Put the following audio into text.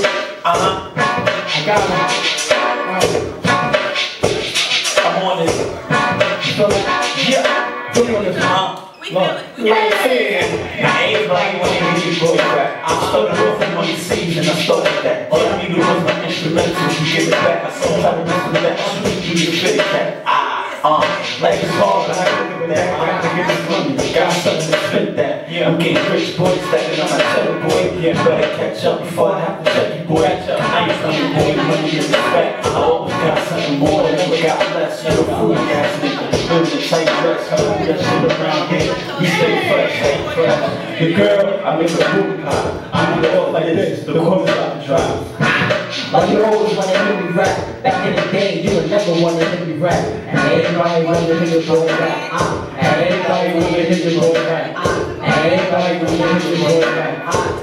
Uh-huh. I got one. I'm on. You it? Yeah. Feel me on this. We Look, it. you I'm saying? Now everybody wanna hear you back. I started off in my seeds and I started that. All I needed was my instrumentals to give it back. I how to listen to that. I'm you fit it back. Ah, uh, like it's hard, but I look at that. I gotta money. Got something to spit that. Yeah. I'm getting rich, boy, stacking on my boy. Yeah. Better catch up before I have to check you, boy. I ain't coming, boy, money and respect. I always got something more than ever got less. You're a fool, ass nigga. Building tight dress, I do that shit around here. We stay fresh, stay fresh. The girl, I make a boom pop. I'm gonna walk like this, the corner's about to drive. Like you always wanna hear me rap. Back in the day, you would never wanna hear me rap. And everybody wanna hear me boy rap. Ah, and everybody wanna hear me boy rap. Ah, and everybody wanna hear me boy rap.